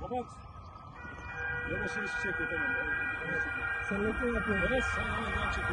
Kapat. Yavaş yavaş çek o tamam. Sen ne yapıyorsun? Evet sen hemen çek.